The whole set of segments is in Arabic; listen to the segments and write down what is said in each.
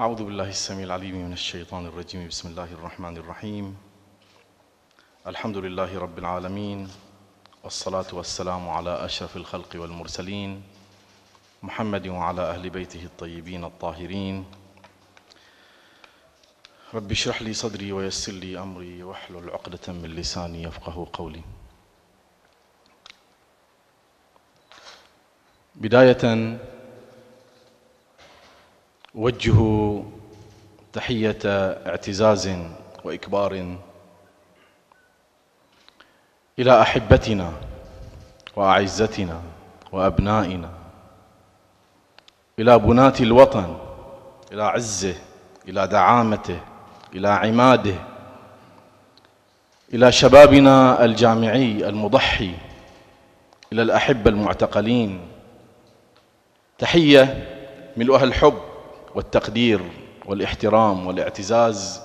أعوذ بالله السميع العليم من الشيطان الرجيم. بسم الله الرحمن الرحيم. الحمد لله رب العالمين والصلاة والسلام على أشرف الخلق والمرسلين محمد وعلى أهل بيته الطيبين الطاهرين. رب اشرح لي صدري ويسر لي أمري واحلل عقدة من لساني يفقه قولي. بداية أوجه تحية اعتزاز وإكبار. إلى أحبتنا وأعزتنا وأبنائنا إلى بناة الوطن إلى عزه إلى دعامته إلى عماده إلى شبابنا الجامعي المضحي إلى الأحبة المعتقلين. تحية ملؤها الحب والتقدير والاحترام والاعتزاز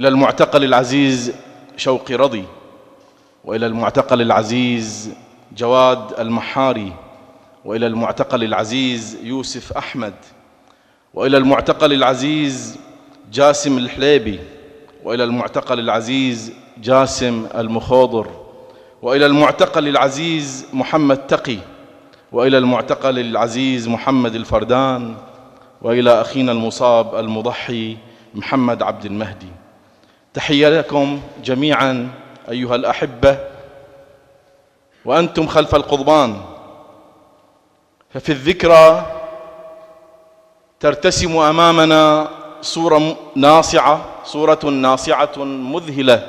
إلى المعتقل العزيز شوقي رضي وإلى المعتقل العزيز جواد المحاري وإلى المعتقل العزيز يوسف أحمد وإلى المعتقل العزيز جاسم الحليبي وإلى المعتقل العزيز جاسم المخوضر وإلى المعتقل العزيز محمد تقي وإلى المعتقل العزيز محمد الفردان. وإلى أخينا المصاب المضحي محمد عبد المهدي. تحية لكم جميعا أيها الأحبة وأنتم خلف القضبان. ففي الذكرى ترتسم أمامنا صورة ناصعة صورة ناصعة مذهلة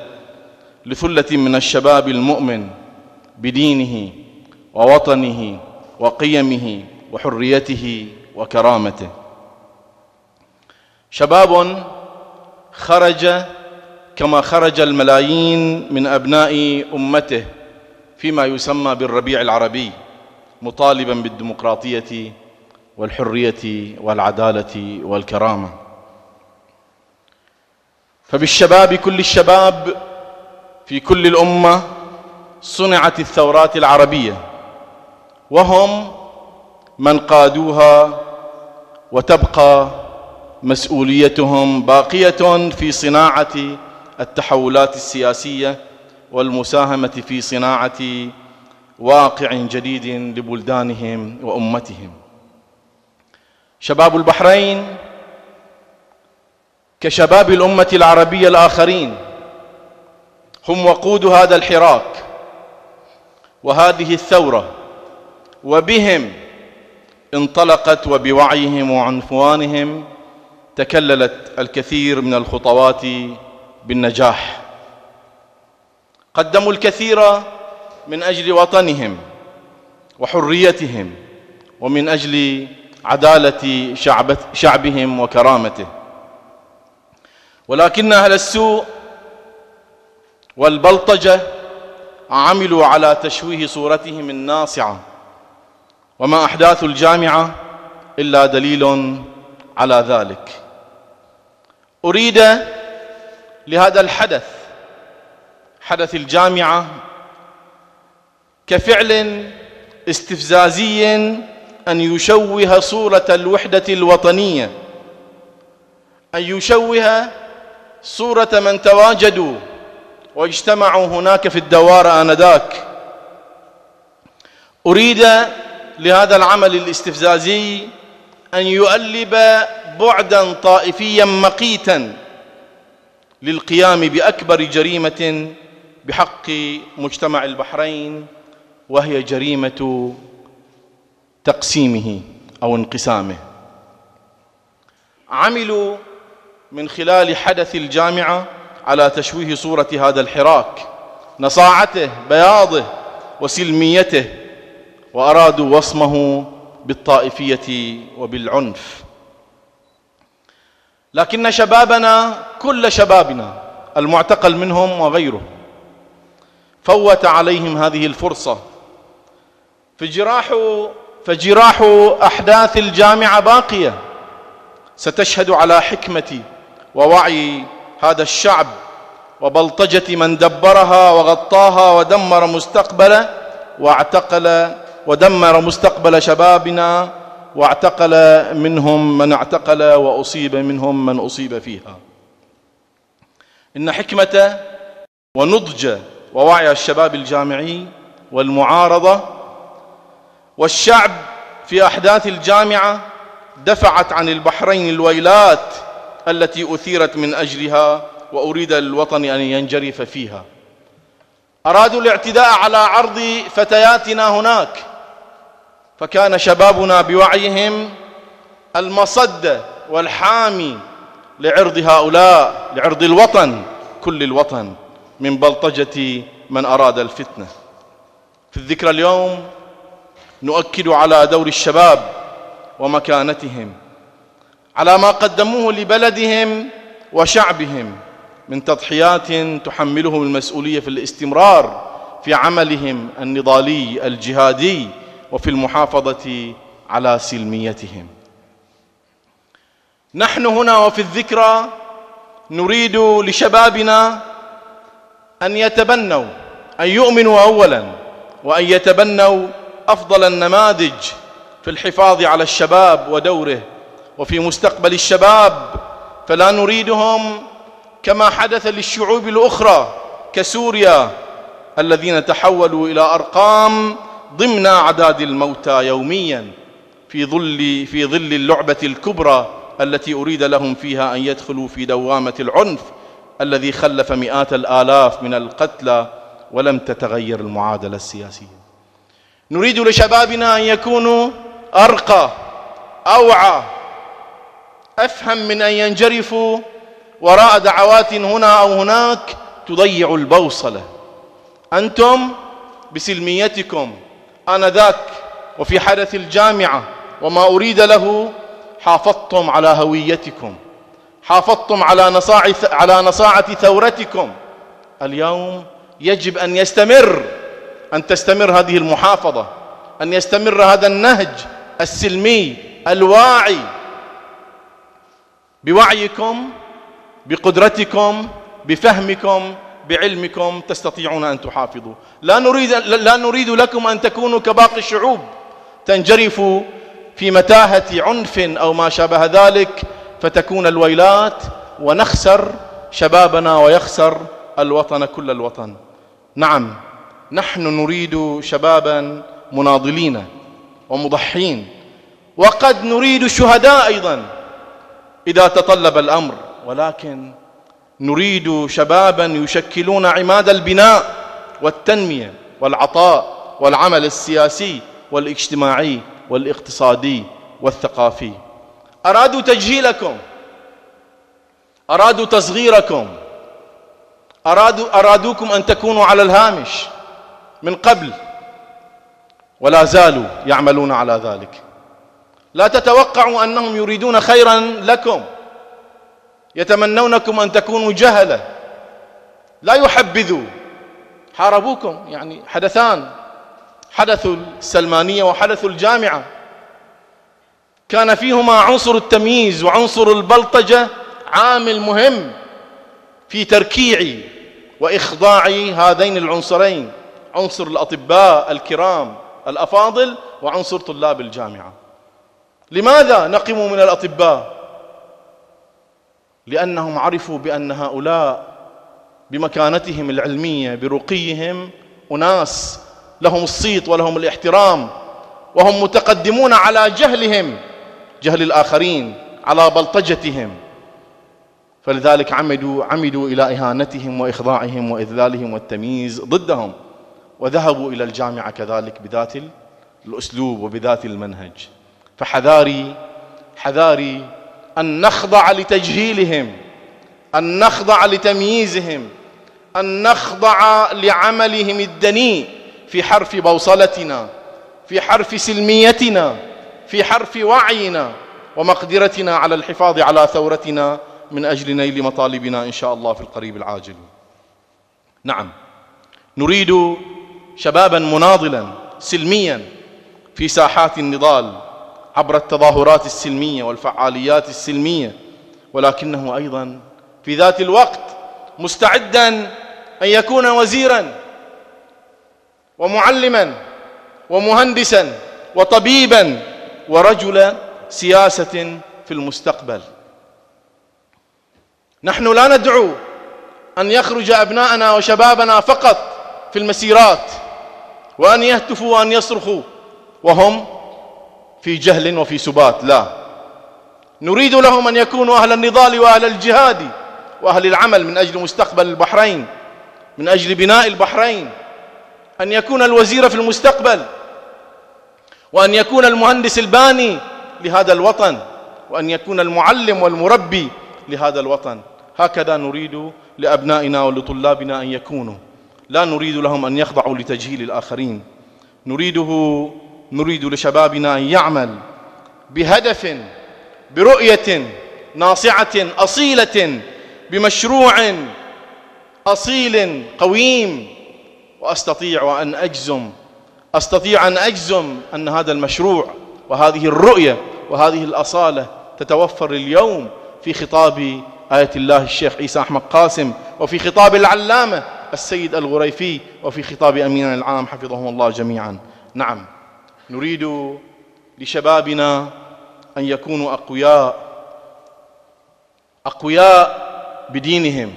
لثلة من الشباب المؤمن بدينه ووطنه وقيمه وحريته وكرامته. شباب خرج كما خرج الملايين من أبناء أمته فيما يسمى بالربيع العربي مطالبا بالديمقراطية والحرية والعدالة والكرامة. فبالشباب كل الشباب في كل الأمة صنعت الثورات العربية وهم من قادوها وتبقى مسؤوليتهم باقية في صناعة التحولات السياسية والمساهمة في صناعة واقع جديد لبلدانهم وأمتهم. شباب البحرين كشباب الأمة العربية الآخرين هم وقود هذا الحراك وهذه الثورة وبهم انطلقت وبوعيهم وعنفوانهم تكللت الكثير من الخطوات بالنجاح. قدموا الكثير من أجل وطنهم وحريتهم ومن أجل عدالة شعب شعبهم وكرامته. ولكن أهل السوء والبلطجة عملوا على تشويه صورتهم الناصعة وما أحداث الجامعة إلا دليل على ذلك. أريد لهذا الحدث حدث الجامعة كفعل استفزازي أن يشوه صورة الوحدة الوطنية أن يشوه صورة من تواجدوا واجتمعوا هناك في الدوار آنذاك. أريد لهذا العمل الاستفزازي أن يؤلب بعدا طائفيا مقيتا للقيام بأكبر جريمة بحق مجتمع البحرين وهي جريمة تقسيمه أو انقسامه. عملوا من خلال حدث الجامعة على تشويه صورة هذا الحراك نصاعته بياضه وسلميته وأرادوا وصمه بالطائفية وبالعنف. لكن شبابنا كل شبابنا المعتقل منهم وغيره فوت عليهم هذه الفرصة. فجراح فجراح أحداث الجامعة باقية. ستشهد على حكمه ووعي هذا الشعب وبلطجة من دبرها وغطاها ودمر مستقبله واعتقل ودمر مستقبل شبابنا واعتقل منهم من اعتقل وأصيب منهم من أصيب فيها. إن حكمة ونضج ووعي الشباب الجامعي والمعارضة والشعب في أحداث الجامعة دفعت عن البحرين الويلات التي أثيرت من أجلها وأريد الوطن أن ينجرف فيها. أرادوا الاعتداء على عرض فتياتنا هناك. فكان شبابنا بوعيهم المصد والحامي لعرض هؤلاء لعرض الوطن كل الوطن من بلطجة من أراد الفتنة. في الذكرى اليوم نؤكد على دور الشباب ومكانتهم على ما قدموه لبلدهم وشعبهم من تضحيات تحملهم المسؤولية في الاستمرار في عملهم النضالي الجهادي وفي المحافظة على سلميتهم. نحن هنا وفي الذكرى نريد لشبابنا أن يتبنوا أن يؤمنوا أولا وأن يتبنوا أفضل النماذج في الحفاظ على الشباب ودوره. وفي مستقبل الشباب فلا نريدهم كما حدث للشعوب الأخرى كسوريا الذين تحولوا إلى أرقام ضمن أعداد الموتى يوميا في ظل في ظل اللعبة الكبرى التي أريد لهم فيها أن يدخلوا في دوامة العنف الذي خلف مئات الآلاف من القتلى ولم تتغير المعادلة السياسية. نريد لشبابنا أن يكونوا أرقى أوعى أفهم من أن ينجرفوا وراء دعوات هنا أو هناك تضيع البوصلة. أنتم بسلميتكم آنذاك وفي حدث الجامعة وما أريد له حافظتم على هويتكم حافظتم على نصاع على نصاعة ثورتكم. اليوم يجب أن يستمر أن تستمر هذه المحافظة أن يستمر هذا النهج السلمي الواعي بوعيكم بقدرتكم بفهمكم بعلمكم تستطيعون أن تحافظوا. لا نريد, لا نريد لكم أن تكونوا كباقي الشعوب. تنجرفوا في متاهة عنف أو ما شابه ذلك فتكون الويلات ونخسر شبابنا ويخسر الوطن كل الوطن. نعم نحن نريد شبابا مناضلين ومضحين وقد نريد الشهداء أيضا إذا تطلب الأمر. ولكن نريد شبابا يشكلون عماد البناء والتنمية والعطاء والعمل السياسي والاجتماعي والاقتصادي والثقافي. أرادوا تجهيلكم. أرادوا تصغيركم. أرادوا أرادوكم أن تكونوا على الهامش من قبل. ولا زالوا يعملون على ذلك. لا تتوقعوا أنهم يريدون خيرا لكم. يتمنونكم أن تكونوا جهلة. لا يحبذوا. حاربوكم. يعني حدثان. حدث السلمانية وحدث الجامعة. كان فيهما عنصر التمييز وعنصر البلطجة عامل مهم في تركيع وإخضاع هذين العنصرين. عنصر الأطباء الكرام الأفاضل وعنصر طلاب الجامعة. لماذا نقموا من الأطباء؟ لأنهم عرفوا بأن هؤلاء بمكانتهم العلمية برقيهم أناس لهم الصيت ولهم الاحترام وهم متقدمون على جهلهم جهل الآخرين على بلطجتهم. فلذلك عمدوا عمدوا إلى إهانتهم وإخضاعهم وإذلالهم والتمييز ضدهم وذهبوا إلى الجامعة كذلك بذات الأسلوب وبذات المنهج. فحذاري حذاري أن نخضع لتجهيلهم أن نخضع لتمييزهم أن نخضع لعملهم الدنيء في حرف بوصلتنا في حرف سلميتنا في حرف وعينا ومقدرتنا على الحفاظ على ثورتنا من أجل نيل مطالبنا إن شاء الله في القريب العاجل. نعم. نريد شبابا مناضلا سلميا في ساحات النضال. عبر التظاهرات السلمية والفعاليات السلمية ولكنه أيضا في ذات الوقت مستعدا أن يكون وزيرا ومعلما ومهندسا وطبيبا ورجل سياسة في المستقبل. نحن لا ندعو أن يخرج أبناءنا وشبابنا فقط في المسيرات وأن يهتفوا وأن يصرخوا وهم في جهل وفي سبات لا. نريد لهم أن يكونوا أهل النضال وأهل الجهاد وأهل العمل من أجل مستقبل البحرين من أجل بناء البحرين. أن يكون الوزير في المستقبل وأن يكون المهندس الباني لهذا الوطن وأن يكون المعلم والمربي لهذا الوطن. هكذا نريد لأبنائنا ولطلابنا أن يكونوا. لا نريد لهم أن يخضعوا لتجهيل الآخرين. نريده نريد لشبابنا أن يعمل بهدف برؤية ناصعة أصيلة بمشروع أصيل قويم. وأستطيع أن أجزم أستطيع أن أجزم أن هذا المشروع وهذه الرؤية وهذه الأصالة تتوفر اليوم في خطاب آية الله الشيخ عيسى أحمد قاسم وفي خطاب العلامة السيد الغريفي وفي خطاب أمينا العام حفظهم الله جميعا. نعم. نريد لشبابنا أن يكونوا أقوياء أقوياء بدينهم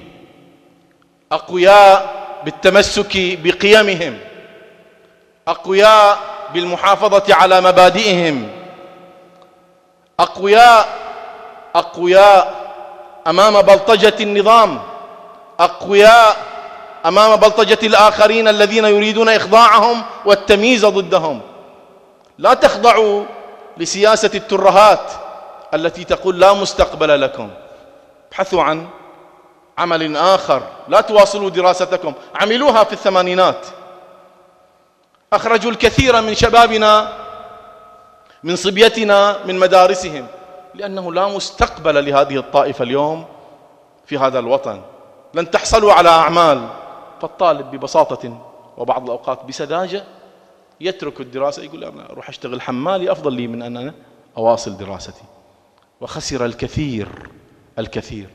أقوياء بالتمسك بقيمهم أقوياء بالمحافظة على مبادئهم أقوياء أقوياء أمام بلطجة النظام أقوياء أمام بلطجة الآخرين الذين يريدون إخضاعهم والتمييز ضدهم. لا تخضعوا لسياسة الترهات التي تقول لا مستقبل لكم. ابحثوا عن عمل آخر لا تواصلوا دراستكم. عملوها في الثمانينات. أخرجوا الكثير من شبابنا من صبيتنا من مدارسهم لأنه لا مستقبل لهذه الطائفة اليوم في هذا الوطن. لن تحصلوا على أعمال فالطالب ببساطة وبعض الأوقات بسذاجة. يترك الدراسة يقول أنا أروح أشتغل حمالي أفضل لي من أن أنا أواصل دراستي. وخسر الكثير الكثير.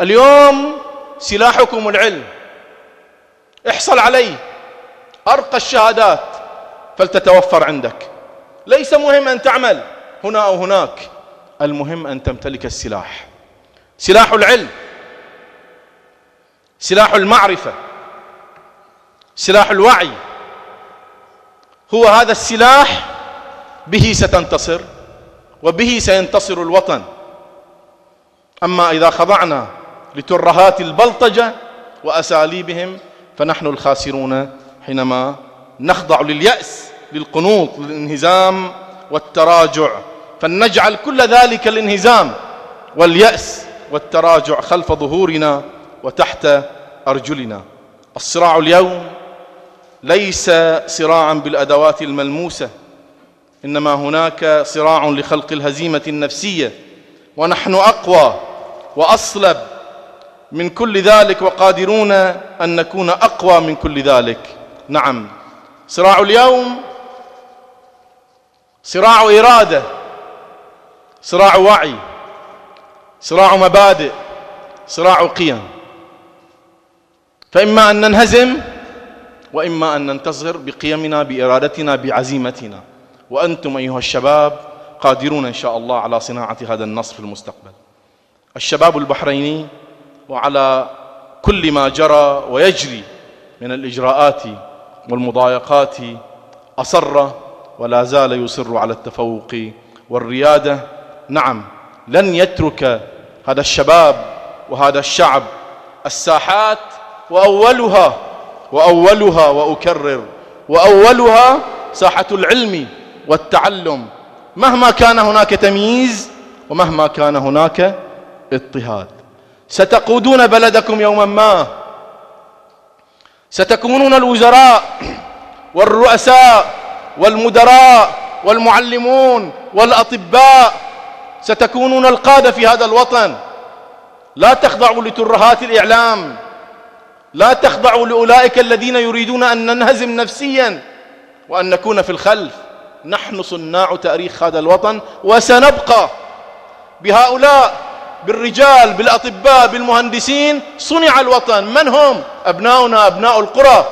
اليوم سلاحكم العلم. احصل عليه. أرقى الشهادات فلتتوفر عندك. ليس مهم أن تعمل هنا أو هناك. المهم أن تمتلك السلاح. سلاح العلم. سلاح المعرفة. سلاح الوعي. هو هذا السلاح به ستنتصر وبه سينتصر الوطن. أما إذا خضعنا لترهات البلطجة وأساليبهم فنحن الخاسرون حينما نخضع لليأس للقنوط للانهزام والتراجع. فلنجعل كل ذلك الانهزام واليأس والتراجع خلف ظهورنا وتحت أرجلنا. الصراع اليوم ليس صراعا بالأدوات الملموسة إنما هناك صراع لخلق الهزيمة النفسية ونحن أقوى وأصلب من كل ذلك وقادرون أن نكون أقوى من كل ذلك. نعم. صراع اليوم صراع إرادة صراع وعي صراع مبادئ صراع قيم. فإما أن ننهزم وإما أن ننتصر بقيمنا بإرادتنا بعزيمتنا. وأنتم أيها الشباب قادرون إن شاء الله على صناعة هذا النصر في المستقبل. الشباب البحريني وعلى كل ما جرى ويجري من الإجراءات والمضايقات أصر ولا زال يصر على التفوق والريادة. نعم لن يترك هذا الشباب وهذا الشعب الساحات وأولها وأولها وأكرر. وأولها ساحة العلم والتعلم. مهما كان هناك تمييز ومهما كان هناك اضطهاد. ستقودون بلدكم يوما ما. ستكونون الوزراء والرؤساء والمدراء والمعلمون والأطباء. ستكونون القادة في هذا الوطن. لا تخضعوا لترهات الإعلام. لا تخضعوا لأولئك الذين يريدون أن ننهزم نفسيا وأن نكون في الخلف. نحن صناع تاريخ هذا الوطن وسنبقى بهؤلاء بالرجال بالأطباء بالمهندسين. صنع الوطن. من هم؟ أبناؤنا أبناء القرى.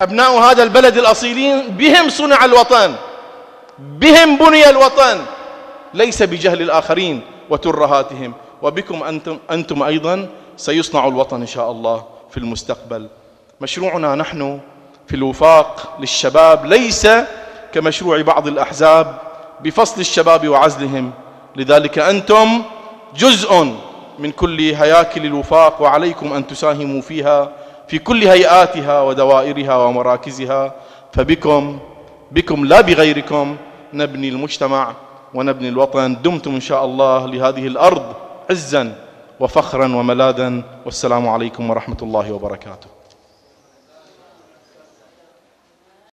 أبناء هذا البلد الأصيلين. بهم صنع الوطن. بهم بني الوطن. ليس بجهل الآخرين وترهاتهم. وبكم أنتم, أنتم أيضا سيصنع الوطن إن شاء الله في المستقبل. مشروعنا نحن في الوفاق للشباب ليس كمشروع بعض الأحزاب بفصل الشباب وعزلهم. لذلك أنتم جزء من كل هياكل الوفاق وعليكم أن تساهموا فيها في كل هيئاتها ودوائرها ومراكزها. فبكم بكم لا بغيركم نبني المجتمع ونبني الوطن. دمتم إن شاء الله لهذه الأرض. عزا وفخرا وملاذا والسلام عليكم ورحمة الله وبركاته.